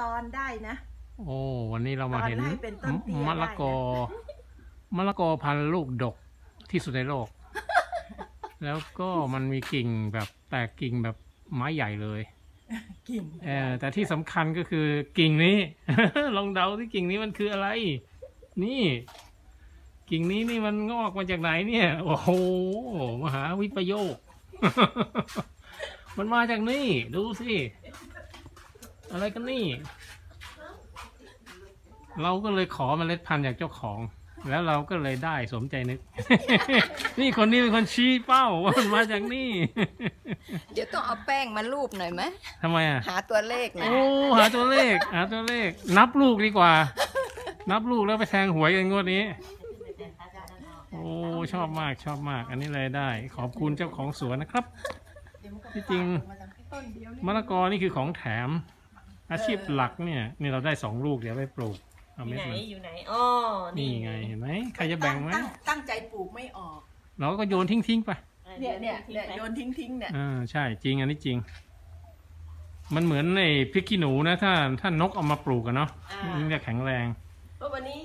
ตอนได้นะ โอ้วันนี้เรามาเห็นตอนไล่เป็นต้นเตี้ยมะละกอ มะละกอพันธุ์ลูกดกที่สุดในโลก แล้วก็มันมีกิ่งแบบแตกกิ่งแบบไม้ใหญ่เลย กินเออแต่ที่สำคัญก็คือกิ่งนี้ ลองเดาที่กิ่งนี้มันคืออะไร นี่ กิ่งนี้นี่มันงอกมาจากไหนเนี่ย โอ้โหมหาวิปโยค มันมาจากนี่ ดูสิ อะไรกันนี่ เราก็เลยขอเมล็ดพันธุ์จากเจ้าของ แล้วเราก็เลยได้สมใจนึก นี่คนนี้เป็นคนชี้เป้าว่ามันมาจากนี่ เดี๋ยวต้องเอาแป้งมาลูบหน่อยไหมทำไมอะ หาตัวเลขนะโอ้ หาตัวเลข หาตัวเลข นับลูกดีกว่า นับลูกแล้วไปแทงหวยกันงวดนี้ โอ้ ชอบมากชอบมาก อันนี้เลยได้ ขอบคุณเจ้าของสวนนะครับ ที่จริงมะละกอนี่คือของแถม อาชีพหลักเนี่ยนี่เราได้สองลูกเดี๋ยวไปปลูกเอาอเม็ยู่ดไหนมันอยู่ไหนอ๋อนี่ไงเห็นไหมใครจะแบ่งไหมตั้ตั้งใจปลูกไม่ออก เราก็โยนทิ้งทิ้งๆไปเนี่ยเนี่ยเนี่ยโยนทิ้งทิ้งๆเนี่ยอ่าใช่จริงอันนี้จริง มันเหมือนในพริกขี้หนูนะถ้าถ้านกเอามาปลูกกันเนาะมันจะแข็งแรงเพราะวันนี้